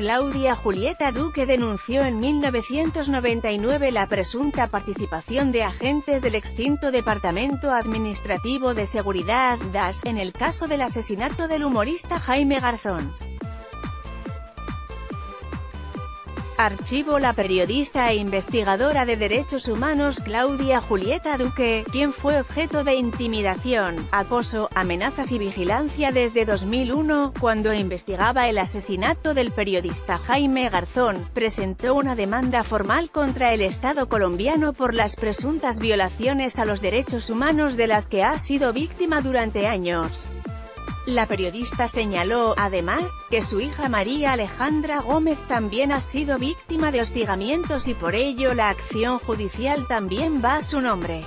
Claudia Julieta Duque denunció en 1999 la presunta participación de agentes del extinto Departamento Administrativo de Seguridad, DAS, en el caso del asesinato del humorista Jaime Garzón. Archivo La periodista e investigadora de derechos humanos Claudia Julieta Duque, quien fue objeto de intimidación, acoso, amenazas y vigilancia desde 2001, cuando investigaba el asesinato del periodista Jaime Garzón, presentó una demanda formal contra el Estado colombiano por las presuntas violaciones a los derechos humanos de las que ha sido víctima durante años. La periodista señaló, además, que su hija María Alejandra Gómez también ha sido víctima de hostigamientos y por ello la acción judicial también va a su nombre.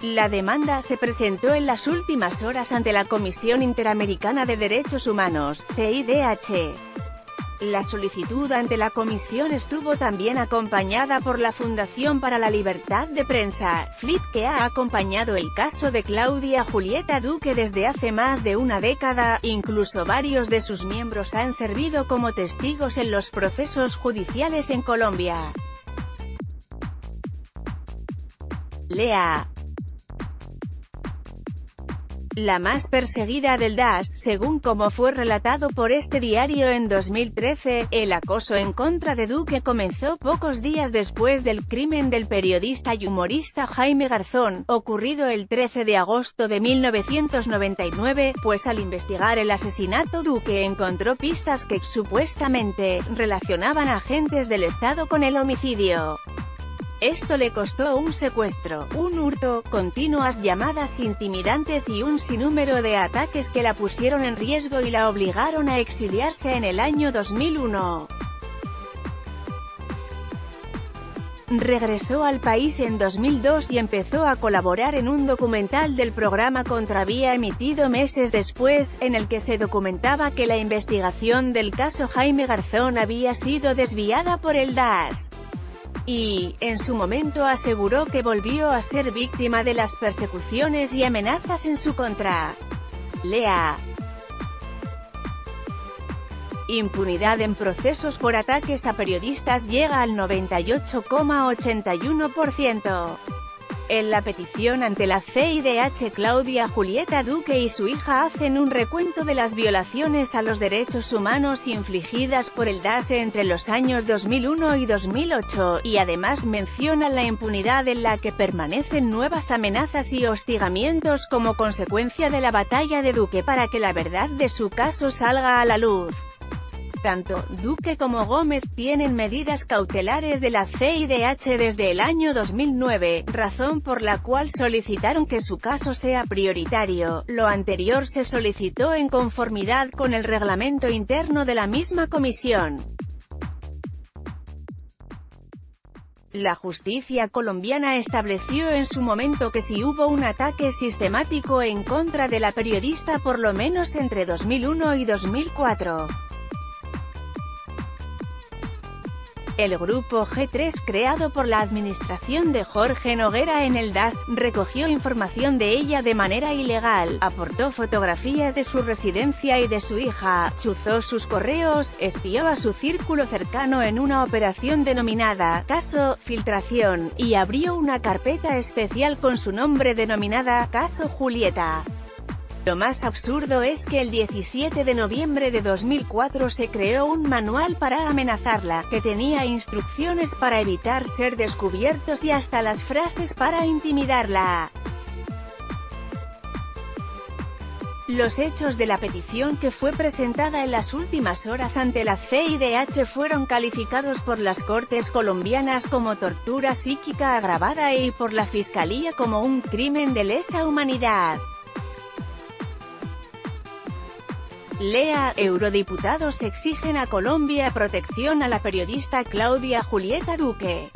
La demanda se presentó en las últimas horas ante la Comisión Interamericana de Derechos Humanos, CIDH. La solicitud ante la comisión estuvo también acompañada por la Fundación para la Libertad de Prensa, FLIP que ha acompañado el caso de Claudia Julieta Duque desde hace más de una década, incluso varios de sus miembros han servido como testigos en los procesos judiciales en Colombia. Lea la más perseguida del DAS, según como fue relatado por este diario en 2013, el acoso en contra de Duque comenzó pocos días después del crimen del periodista y humorista Jaime Garzón, ocurrido el 13 de agosto de 1999, pues al investigar el asesinato Duque encontró pistas que, supuestamente, relacionaban agentes del Estado con el homicidio. Esto le costó un secuestro, un hurto, continuas llamadas intimidantes y un sinnúmero de ataques que la pusieron en riesgo y la obligaron a exiliarse en el año 2001. Regresó al país en 2002 y empezó a colaborar en un documental del programa Contravía emitido meses después, en el que se documentaba que la investigación del caso Jaime Garzón había sido desviada por el DAS y, en su momento aseguró que volvió a ser víctima de las persecuciones y amenazas en su contra. Lea. Impunidad en procesos por ataques a periodistas llega al 98,81%. En la petición ante la CIDH Claudia Julieta Duque y su hija hacen un recuento de las violaciones a los derechos humanos infligidas por el DASE entre los años 2001 y 2008, y además mencionan la impunidad en la que permanecen nuevas amenazas y hostigamientos como consecuencia de la batalla de Duque para que la verdad de su caso salga a la luz. Tanto Duque como Gómez tienen medidas cautelares de la CIDH desde el año 2009, razón por la cual solicitaron que su caso sea prioritario. Lo anterior se solicitó en conformidad con el reglamento interno de la misma comisión. La justicia colombiana estableció en su momento que si hubo un ataque sistemático en contra de la periodista por lo menos entre 2001 y 2004. El grupo G3 creado por la administración de Jorge Noguera en el DAS, recogió información de ella de manera ilegal, aportó fotografías de su residencia y de su hija, chuzó sus correos, espió a su círculo cercano en una operación denominada Caso Filtración, y abrió una carpeta especial con su nombre denominada Caso Julieta. Lo más absurdo es que el 17 de noviembre de 2004 se creó un manual para amenazarla, que tenía instrucciones para evitar ser descubiertos y hasta las frases para intimidarla. Los hechos de la petición que fue presentada en las últimas horas ante la CIDH fueron calificados por las Cortes colombianas como tortura psíquica agravada y por la Fiscalía como un crimen de lesa humanidad. Lea, eurodiputados exigen a Colombia protección a la periodista Claudia Julieta Duque.